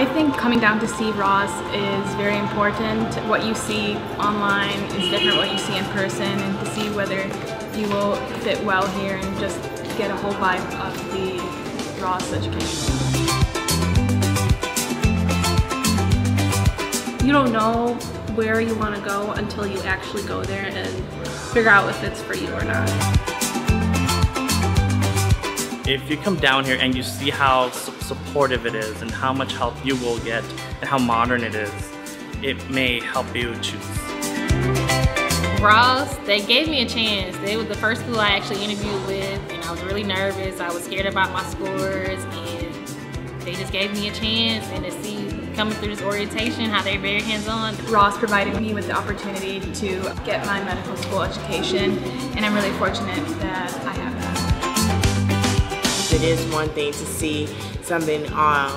I think coming down to see Ross is very important. What you see online is different what you see in person and to see whether you will fit well here and just get a whole vibe of the Ross education. You don't know where you want to go until you actually go there and figure out if it's for you or not. If you come down here and you see how su supportive it is and how much help you will get and how modern it is, it may help you choose. Ross, they gave me a chance. They were the first school I actually interviewed with and I was really nervous. I was scared about my scores and they just gave me a chance and to see coming through this orientation, how they're very hands-on. Ross provided me with the opportunity to get my medical school education and I'm really fortunate that I have It is one thing to see something on,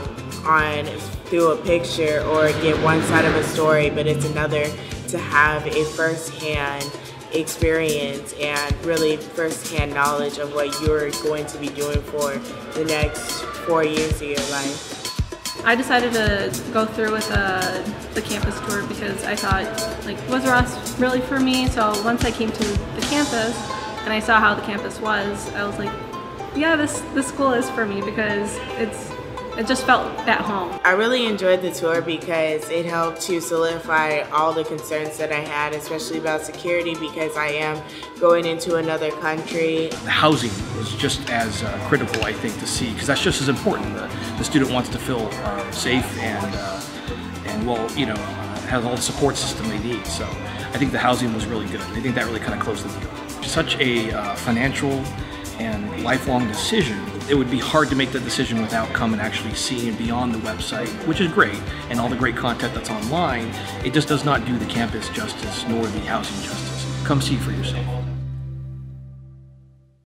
on through a picture or get one side of a story, but it's another to have a first-hand experience and really first-hand knowledge of what you're going to be doing for the next four years of your life. I decided to go through with uh, the campus tour because I thought, like, was Ross really for me? So once I came to the campus and I saw how the campus was, I was like, yeah, this, this school is for me because it's it just felt at home. I really enjoyed the tour because it helped to solidify all the concerns that I had, especially about security because I am going into another country. The housing is just as uh, critical, I think, to see because that's just as important. The, the student wants to feel uh, safe and uh, and well, you know, uh, has all the support system they need. So I think the housing was really good. I think that really kind of closed the deal. Such a uh, financial and lifelong decision, it would be hard to make that decision without coming and actually seeing beyond the website, which is great, and all the great content that's online. It just does not do the campus justice nor the housing justice. Come see for yourself.